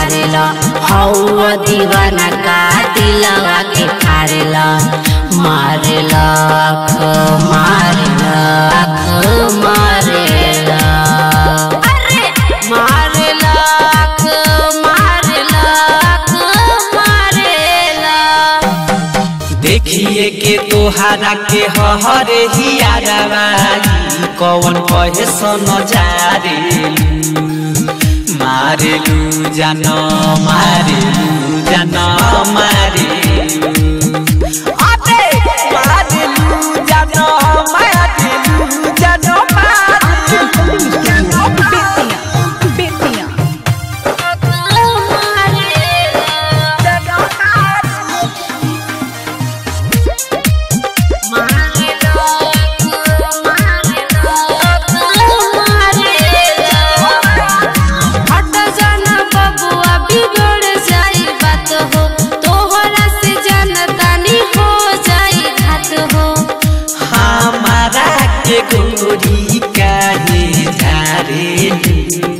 हौ दीवाना का दिलवा के फारेला मारेला, आँख मारेला। आँख मारेला अरे देखिए के तोहारा के हरे हियारवा कौन कहे सन जारे। मारेलू जान मारेलू जान मारेलू घोड़ी का धारे